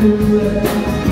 You.